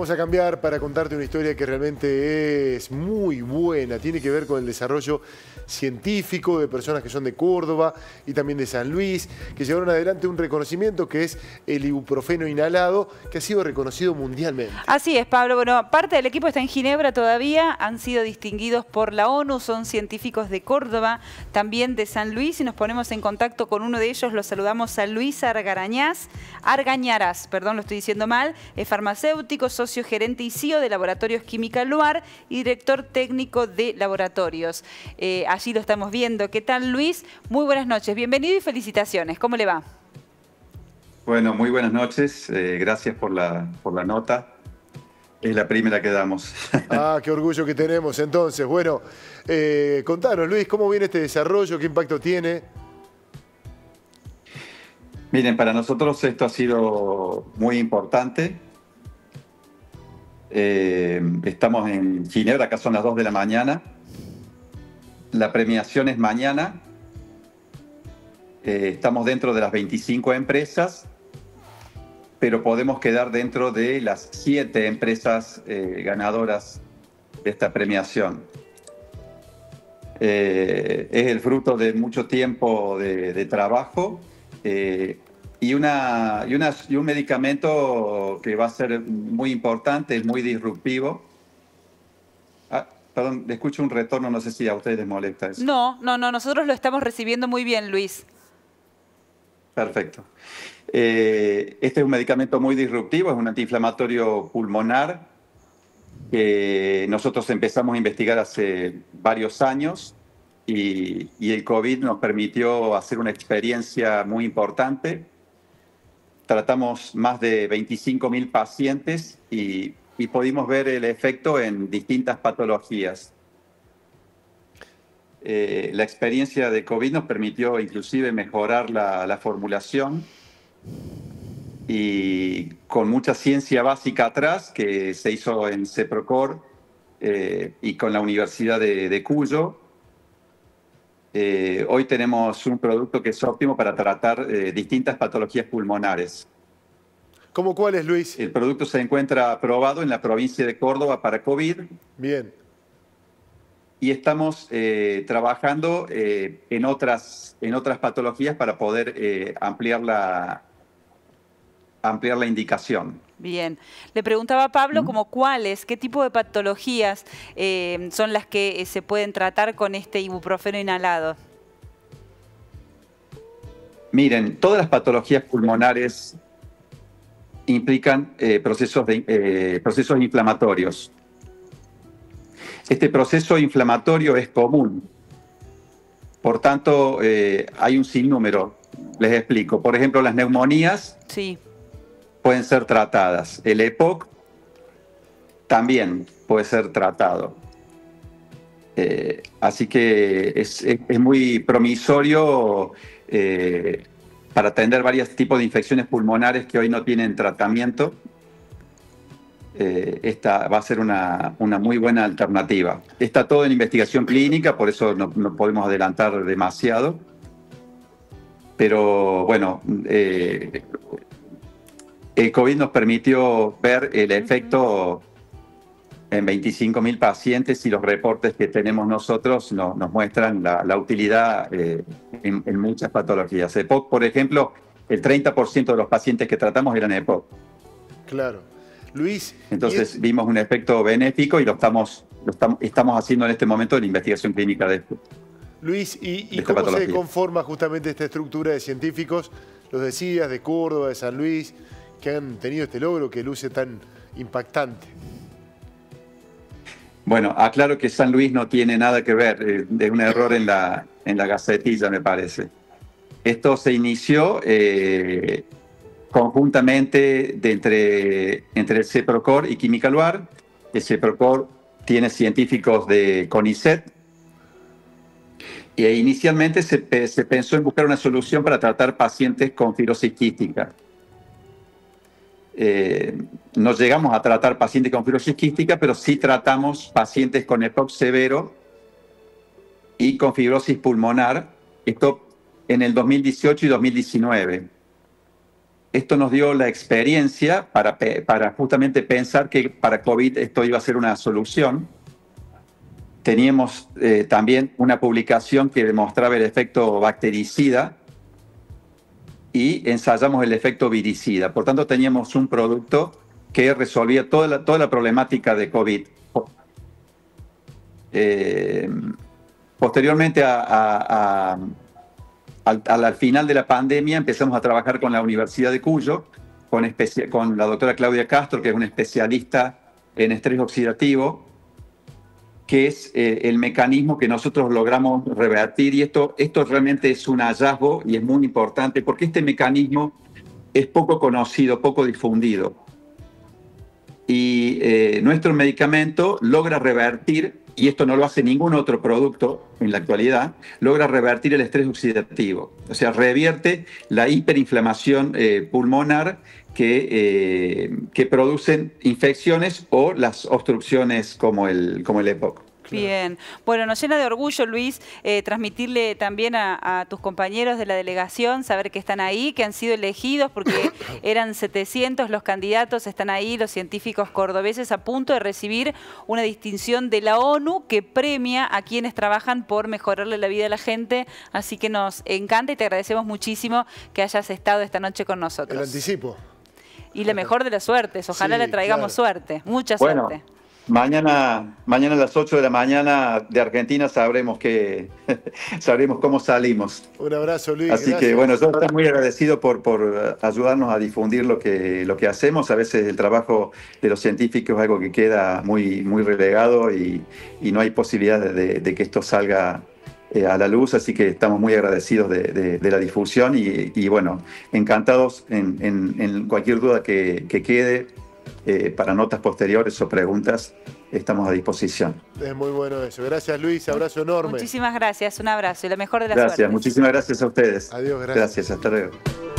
A cambiar para contarte una historia que realmente es muy buena. Tiene que ver con el desarrollo científico de personas que son de Córdoba y también de San Luis, que llevaron adelante un reconocimiento que es el ibuprofeno inhalado, que ha sido reconocido mundialmente. Así es, Pablo. Bueno, parte del equipo está en Ginebra todavía, han sido distinguidos por la ONU, son científicos de Córdoba, también de San Luis, y nos ponemos en contacto con uno de ellos, lo saludamos a Luis Argarañaz, Argañaras, perdón, lo estoy diciendo mal, es farmacéutico, socio gerente y CEO de Laboratorios Química Luar y director técnico de Laboratorios. Eh, allí lo estamos viendo. ¿Qué tal, Luis? Muy buenas noches. Bienvenido y felicitaciones. ¿Cómo le va? Bueno, muy buenas noches. Eh, gracias por la, por la nota. Es la primera que damos. Ah, qué orgullo que tenemos entonces. Bueno, eh, contanos, Luis, ¿cómo viene este desarrollo? ¿Qué impacto tiene? Miren, para nosotros esto ha sido muy importante. Eh, estamos en Ginebra, acá son las 2 de la mañana. La premiación es mañana. Eh, estamos dentro de las 25 empresas, pero podemos quedar dentro de las 7 empresas eh, ganadoras de esta premiación. es el fruto de mucho tiempo de, de trabajo y, una, y, una, y un medicamento que va a ser muy importante, es muy disruptivo. Ah, perdón, le escucho un retorno, no sé si a ustedes les molesta eso. No, no, no, nosotros lo estamos recibiendo muy bien, Luis. Perfecto. Eh, este es un medicamento muy disruptivo, es un antiinflamatorio pulmonar que nosotros empezamos a investigar hace varios años y, y el COVID nos permitió hacer una experiencia muy importante tratamos más de 25.000 pacientes y, pudimos ver el efecto en distintas patologías. Eh, la experiencia de COVID nos permitió inclusive mejorar la, formulación y con mucha ciencia básica atrás que se hizo en CEPROCOR eh, y con la Universidad de, Cuyo, eh, hoy tenemos un producto que es óptimo para tratar eh, distintas patologías pulmonares. ¿Cómo cuáles, Luis? El producto se encuentra aprobado en la provincia de Córdoba para COVID. Bien. Y estamos eh, trabajando en, otras, en otras patologías para poder ampliar, la, ampliar la indicación. Bien. Le preguntaba a Pablo como cuáles, qué tipo de patologías eh, son las que eh, se pueden tratar con este ibuprofeno inhalado. Miren, todas las patologías pulmonares implican eh, procesos, de, procesos inflamatorios. Este proceso inflamatorio es común. Por tanto, hay un sinnúmero. Les explico. Por ejemplo, las neumonías sí pueden ser tratadas. El EPOC también puede ser tratado. Eh, así que es, muy promisorio eh, para atender varios tipos de infecciones pulmonares que hoy no tienen tratamiento. Eh, esta va a ser una, muy buena alternativa. Está todo en investigación clínica, por eso no, no podemos adelantar demasiado. Pero bueno, el COVID nos permitió ver el efecto en 25.000 pacientes y los reportes que tenemos nosotros nos muestran la, utilidad eh, en, muchas patologías. EPOC, por ejemplo, el 30% de los pacientes que tratamos eran EPOC. Claro. Luis. Entonces vimos un efecto benéfico y lo estamos, estamos, haciendo en este momento en investigación clínica de esto. Luis, ¿y, cómo se conforma justamente esta estructura de científicos? Los decías, de Córdoba, de San Luis que han tenido este logro que luce tan impactante? Bueno, aclaro que San Luis no tiene nada que ver, eh, es un error en la, en la gacetilla, me parece. Esto se inició eh, conjuntamente de entre, entre el CEPROCOR y Química Luar. El CEPROCOR tiene científicos de CONICET. Y inicialmente se, se pensó en buscar una solución para tratar pacientes con fibrosis quística. Eh, no llegamos a tratar pacientes con fibrosis quística, pero sí tratamos pacientes con EPOC severo y con fibrosis pulmonar, esto en el 2018 y 2019. esto nos dio la experiencia para, justamente pensar que para COVID esto iba a ser una solución. Teníamos eh, también una publicación que demostraba el efecto bactericida y ensayamos el efecto viricida. Por tanto, teníamos un producto que resolvía toda la, toda la problemática de COVID. Eh, posteriormente a al, final de la pandemia empezamos a trabajar con la Universidad de Cuyo, con, con la doctora Claudia Castro, que es una especialista en estrés oxidativo, que es eh, el mecanismo que nosotros logramos revertir. Y esto, esto realmente es un hallazgo y es muy importante porque este mecanismo es poco conocido, poco difundido. Y eh, nuestro medicamento logra revertir y esto no lo hace ningún otro producto en la actualidad, logra revertir el estrés oxidativo. O sea, revierte la hiperinflamación eh, pulmonar que, eh, que producen infecciones o las obstrucciones como el, como el EPOC. Bien, bueno, nos llena de orgullo, Luis, eh, transmitirle también a, tus compañeros de la delegación, saber que están ahí, que han sido elegidos, porque eran 700 los candidatos, están ahí los científicos cordobeses a punto de recibir una distinción de la ONU que premia a quienes trabajan por mejorarle la vida a la gente, así que nos encanta y te agradecemos muchísimo que hayas estado esta noche con nosotros. El anticipo. Y la mejor de las suertes, ojalá le traigamos suerte, mucha suerte. Mañana, mañana a las 8 de la mañana de Argentina sabremos que sabremos cómo salimos. Un abrazo, Luis. Así que bueno, yo estoy muy agradecido por, por ayudarnos a difundir lo que, lo que hacemos. A veces el trabajo de los científicos es algo que queda muy, muy relegado y, no hay posibilidad de, que esto salga eh, a la luz, así que estamos muy agradecidos de, la difusión y, bueno, encantados en, cualquier duda que, que quede eh, para notas posteriores o preguntas, estamos a disposición. Es muy bueno eso. Gracias Luis, abrazo enorme. Muchísimas gracias, un abrazo y la mejor de las Gracias, muchísimas gracias a ustedes. Adiós, gracias. Gracias, hasta luego.